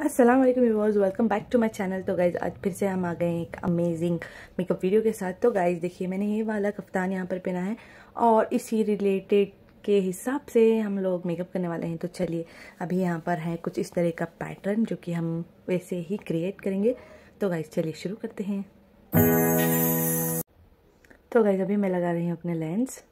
Aslam viewers welcome back to my channel तो guys आज फिर से हम आ गए हैं एक अमेजिंग मेकअप वीडियो के साथ। तो गाइज़ देखिए, मैंने ये वाला कफ्तान यहाँ पर पहना है और इसी रिलेटेड के हिसाब से हम लोग मेकअप करने वाले हैं। तो चलिए, अभी यहाँ पर है कुछ इस तरह का पैटर्न जो कि हम वैसे ही क्रिएट करेंगे। तो गाइज़ चलिए शुरू करते हैं। तो गाइज़ अभी मैं लगा रही हूँ अपने lens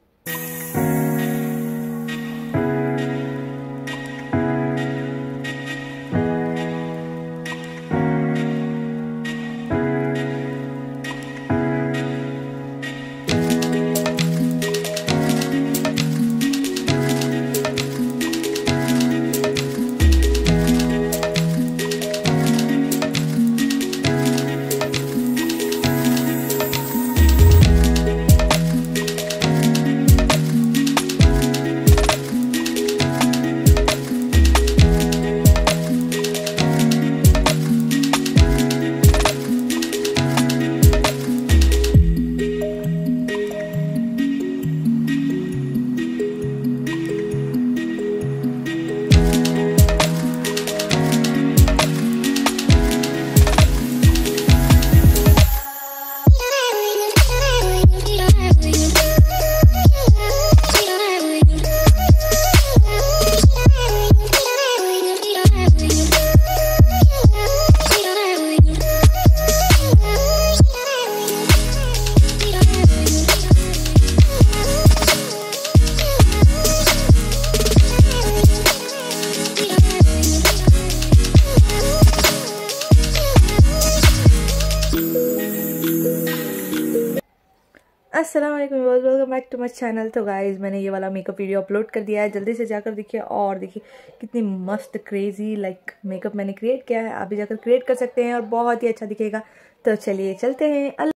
Aslam welcome back to my channel तो गाइज़ मैंने ये वाला मेकअप वीडियो अपलोड कर दिया है। जल्दी से जाकर देखिए और देखिए कितनी मस्त क्रेजी लाइक मेकअप मैंने क्रिएट किया है। आप भी जाकर क्रिएट कर सकते हैं और बहुत ही अच्छा दिखेगा। तो चलिए चलते हैं।